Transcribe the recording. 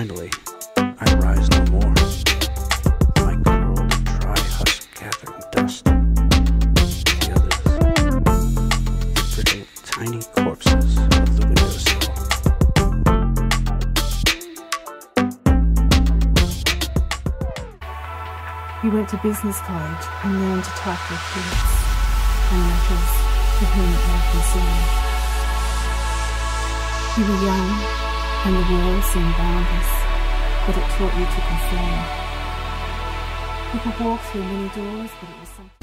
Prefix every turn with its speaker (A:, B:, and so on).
A: Finally, I rise no more. My curled, dry husk gathering dust. The others, pretty tiny corpses of the windowsill.
B: You went to business college and learned to type reports and letters to whom it may concern. You were young and the world seemed boundless, but it taught you to conform. People walked through many doors, but it was something.